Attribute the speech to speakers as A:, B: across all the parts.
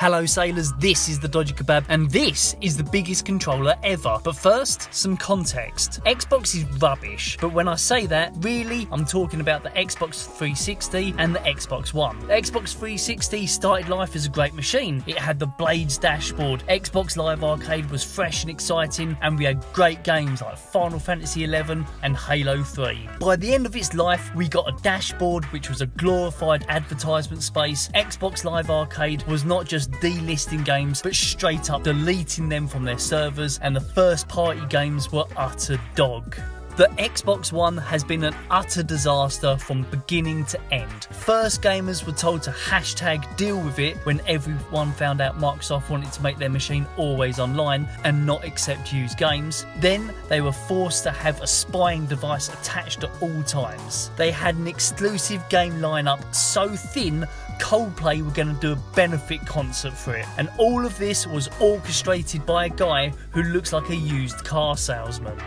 A: Hello sailors, this is the Dodgy Kebab and this is the biggest controller ever. But first, some context. Xbox is rubbish, but when I say that, really, I'm talking about the Xbox 360 and the Xbox One. The Xbox 360 started life as a great machine. It had the Blades dashboard, Xbox Live Arcade was fresh and exciting, and we had great games like Final Fantasy XI and Halo 3. By the end of its life, we got a dashboard which was a glorified advertisement space. Xbox Live Arcade was not just delisting games, but straight up deleting them from their servers, and the first party games were utter dog. The Xbox One has been an utter disaster from beginning to end. First, gamers were told to hashtag deal with it when everyone found out Microsoft wanted to make their machine always online and not accept used games. Then, they were forced to have a spying device attached at all times. They had an exclusive game lineup so thin Coldplay were going to do a benefit concert for it. And all of this was orchestrated by a guy who looks like a used car salesman.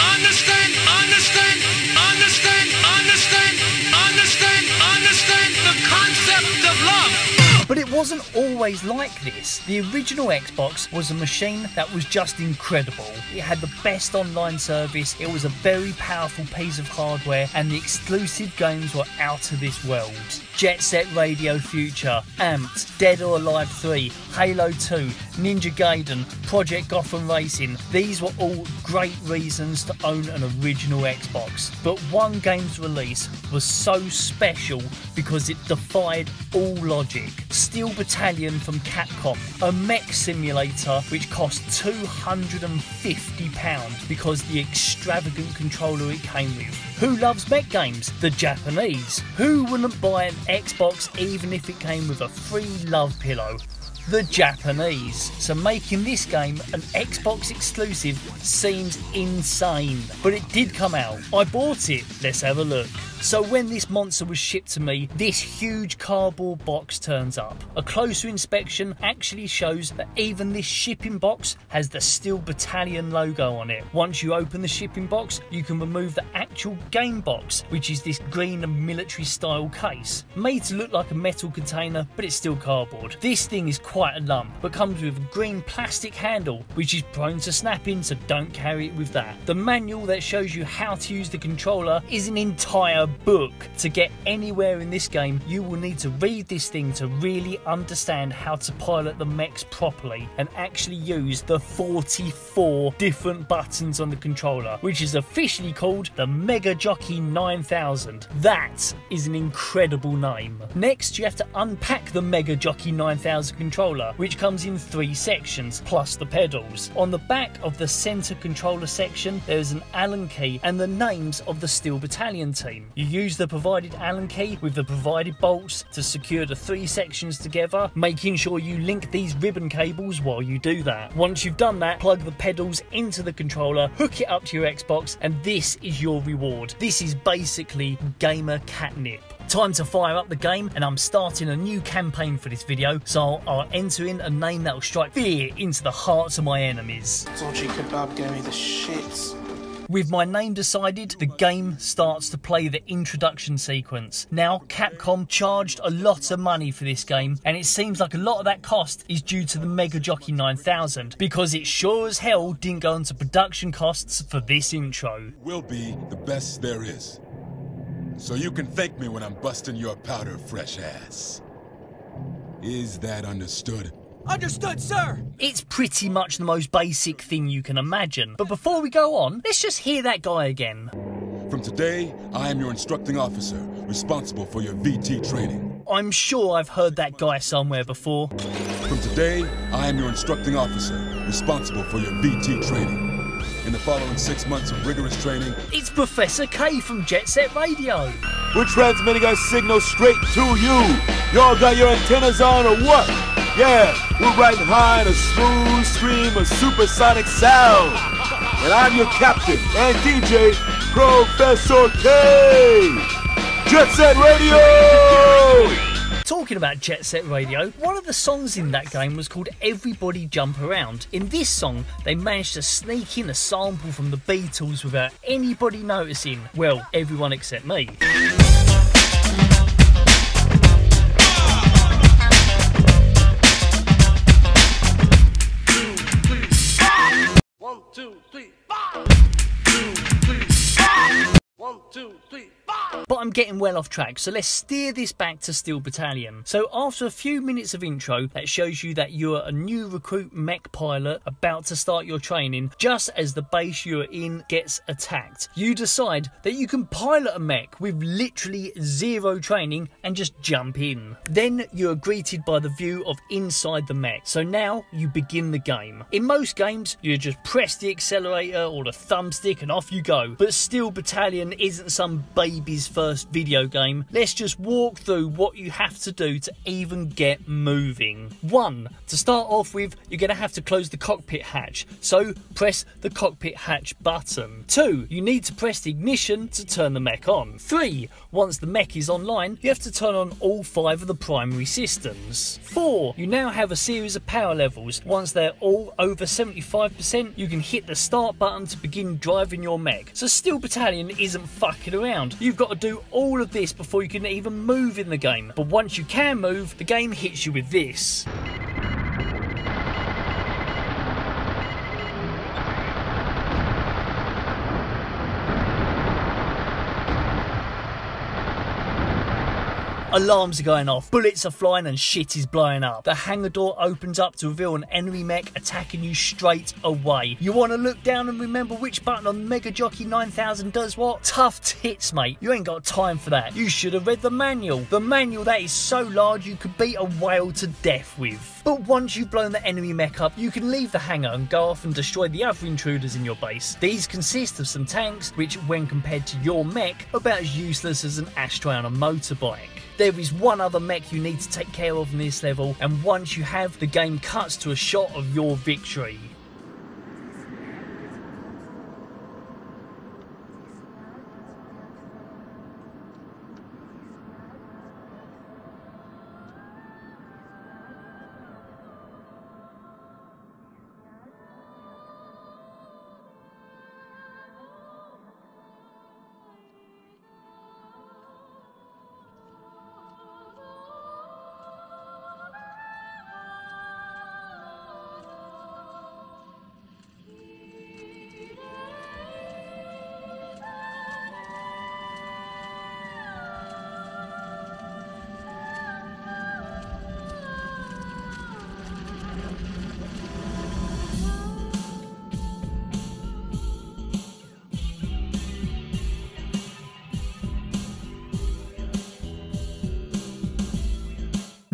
B: Understand, understand, understand, understand, understand, understand the concept of love.
A: Wasn't always like this. The original Xbox was a machine that was just incredible. It had the best online service, it was a very powerful piece of hardware, and the exclusive games were out of this world. Jet Set Radio Future, Amped, Dead or Alive 3, Halo 2, Ninja Gaiden, Project Gotham Racing. These were all great reasons to own an original Xbox. But one game's release was so special because it defied all logic. Steel Battalion from Capcom, a mech simulator which cost £250 because the extravagant controller it came with. Who loves mech games? The Japanese. Who wouldn't buy an Xbox even if it came with a free love pillow? The Japanese. So making this game an Xbox exclusive seems insane. But it did come out. I bought it. Let's have a look. So when this monster was shipped to me, this huge cardboard box turns up. A closer inspection actually shows that even this shipping box has the Steel Battalion logo on it. Once you open the shipping box, you can remove the actual game box, which is this green military style case. Made to look like a metal container, but it's still cardboard. This thing is quite a lump, but comes with a green plastic handle, which is prone to snapping, so don't carry it with that. The manual that shows you how to use the controller is an entire book. To get anywhere in this game, you will need to read this thing to really understand how to pilot the mechs properly and actually use the 44 different buttons on the controller, which is officially called the Mega Jockey 9000. That is an incredible name. Next, you have to unpack the Mega Jockey 9000 controller, which comes in three sections, plus the pedals. On the back of the center controller section, there is an Allen key and the names of the Steel Battalion team. You use the provided Allen key with the provided bolts to secure the three sections together, making sure you link these ribbon cables while you do that. Once you've done that, plug the pedals into the controller, hook it up to your Xbox, and this is your reward. This is basically gamer catnip. Time to fire up the game, and I'm starting a new campaign for this video, so I'll enter in a name that will strike fear into the hearts of my enemies.
C: Dodgy kebab gave me the shits.
A: With my name decided, the game starts to play the introduction sequence. Now, Capcom charged a lot of money for this game, and it seems like a lot of that cost is due to the Mega Jockey 9000, because it sure as hell didn't go into production costs for this intro.
D: will be the best there is. So you can thank me when I'm busting your powder fresh ass. Is that understood?
E: Understood, sir!
A: It's pretty much the most basic thing you can imagine. But before we go on, let's just hear that guy again.
D: From today, I am your instructing officer, responsible for your VT training.
A: I'm sure I've heard that guy somewhere before.
D: From today, I am your instructing officer, responsible for your VT training. In the following six months of rigorous training,
A: It's Professor K from Jet Set Radio.
F: We're transmitting our signal straight to you. Y'all got your antennas on or what? Yeah, we're riding high in a smooth stream of supersonic sound. And I'm your captain and DJ, Professor K. Jet Set Radio!
A: Talking about Jet Set Radio, one of the songs in that game was called Everybody Jump Around. In this song, they managed to sneak in a sample from the Beatles without anybody noticing. Well, everyone except me. Getting well off track, so let's steer this back to Steel Battalion. So after a few minutes of intro that shows you that you're a new recruit mech pilot about to start your training, just as the base you're in gets attacked, you decide that you can pilot a mech with literally zero training and just jump in. Then you're greeted by the view of inside the mech. So now you begin the game. In most games, you just press the accelerator or the thumbstick and off you go. But Steel Battalion isn't some baby's first video game. Let's just walk through what you have to do to even get moving. One, to start off with, you're going to have to close the cockpit hatch. So press the cockpit hatch button. Two, you need to press the ignition to turn the mech on. Three, once the mech is online, you have to turn on all five of the primary systems. Four, you now have a series of power levels. Once they're all over 75%, you can hit the start button to begin driving your mech. So Steel Battalion isn't fucking around. You've got to do all of this before you can even move in the game. But once you can move, the game hits you with this. Alarms are going off, bullets are flying, and shit is blowing up. The hangar door opens up to reveal an enemy mech attacking you straight away. You want to look down and remember which button on Mega Jockey 9000 does what? Tough tits, mate. You ain't got time for that. You should have read the manual. The manual that is so large you could beat a whale to death with. But once you've blown the enemy mech up, you can leave the hangar and go off and destroy the other intruders in your base. These consist of some tanks, which, when compared to your mech, are about as useless as an ashtray on a motorbike. There is one other mech you need to take care of in this level, and once you have, the game cuts to a shot of your victory.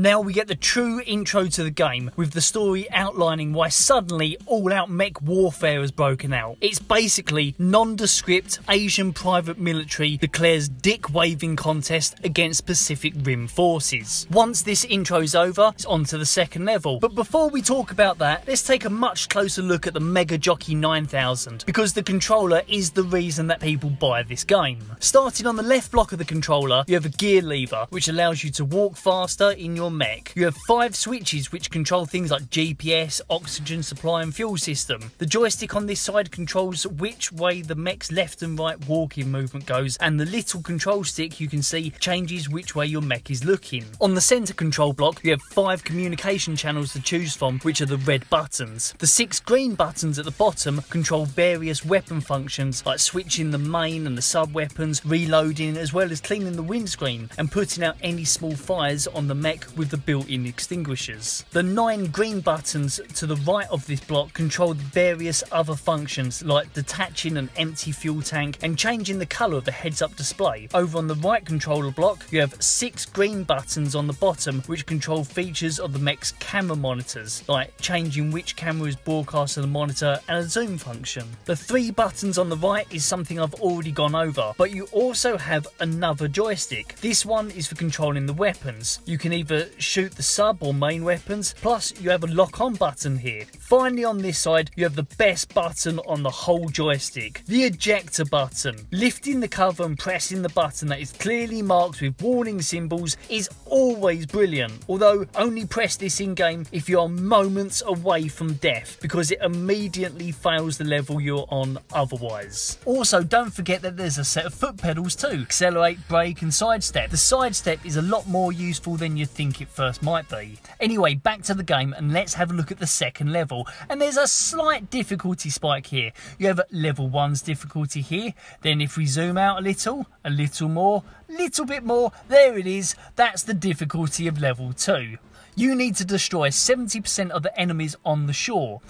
A: Now we get the true intro to the game, with the story outlining why suddenly all out mech warfare has broken out. It's basically nondescript Asian private military declares dick waving contest against Pacific Rim forces. Once this intro's over, it's on to the second level. But before we talk about that, let's take a much closer look at the Mega Jockey 9000, because the controller is the reason that people buy this game. Starting on the left block of the controller, you have a gear lever, which allows you to walk faster in your mech. You have five switches which control things like GPS, oxygen supply, and fuel system. The joystick on this side controls which way the mech's left and right walking movement goes, and the little control stick you can see changes which way your mech is looking. On the center control block, you have five communication channels to choose from, which are the red buttons. The six green buttons at the bottom control various weapon functions like switching the main and the sub weapons, reloading, as well as cleaning the windscreen and putting out any small fires on the mech with the built-in extinguishers. The nine green buttons to the right of this block control various other functions like detaching an empty fuel tank and changing the colour of the heads-up display. Over on the right controller block you have six green buttons on the bottom which control features of the mech's camera monitors like changing which camera is broadcast to the monitor and a zoom function. The three buttons on the right is something I've already gone over but you also have another joystick. This one is for controlling the weapons. You can either shoot the sub or main weapons, plus you have a lock on button here. Finally on this side, you have the best button on the whole joystick, the ejector button. Lifting the cover and pressing the button that is clearly marked with warning symbols is always brilliant, although only press this in game if you are moments away from death because it immediately fails the level you're on otherwise. Also, don't forget that there's a set of foot pedals too, accelerate, brake and sidestep. The sidestep is a lot more useful than you think it first might be. Anyway, back to the game and let's have a look at the second level. And there's a slight difficulty spike here. You have level 1's difficulty here, then if we zoom out a little, a little more, little bit more, there it is, that's the difficulty of level 2. You need to destroy 70% of the enemies on the shore.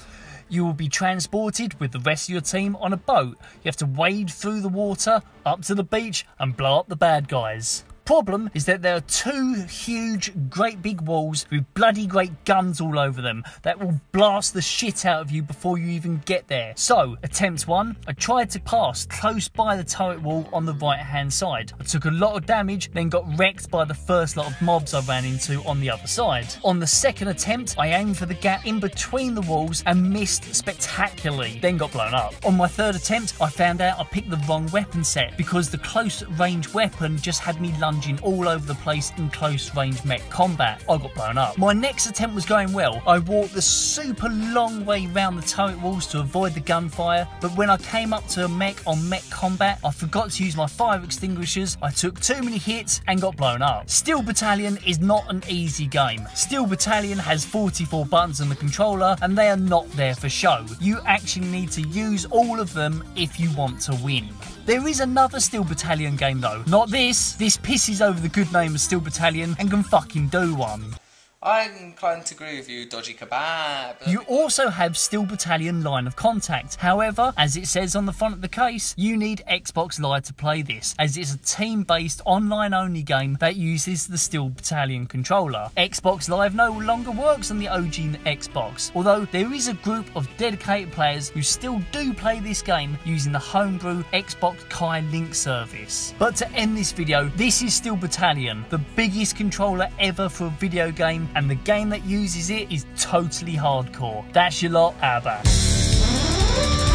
A: You will be transported with the rest of your team on a boat. You have to wade through the water up to the beach and blow up the bad guys. Problem is that there are two huge, great big walls with bloody great guns all over them that will blast the shit out of you before you even get there. So, attempt one, I tried to pass close by the turret wall on the right hand side. I took a lot of damage, then got wrecked by the first lot of mobs I ran into on the other side. On the second attempt, I aimed for the gap in between the walls and missed spectacularly, then got blown up. On my third attempt, I found out I picked the wrong weapon set because the close range weapon just had me lunging lunging all over the place in close range mech combat. I got blown up. My next attempt was going well. I walked the super long way round the turret walls to avoid the gunfire, but when I came up to a mech on mech combat, I forgot to use my fire extinguishers, I took too many hits and got blown up. Steel Battalion is not an easy game. Steel Battalion has 44 buttons on the controller and they are not there for show. You actually need to use all of them if you want to win. There is another Steel Battalion game though. Not this. This pisses over the good name of Steel Battalion and can fucking do one.
E: I'm inclined to agree with you, Dodgy Kebab.
A: You also have Steel Battalion Line of Contact. However, as it says on the front of the case, you need Xbox Live to play this, as it's a team-based online-only game that uses the Steel Battalion controller. Xbox Live no longer works on the OG Xbox, although there is a group of dedicated players who still do play this game using the homebrew Xbox Kai Link service. But to end this video, this is Steel Battalion, the biggest controller ever for a video game and the game that uses it is totally hardcore. That's your lot, ABBA.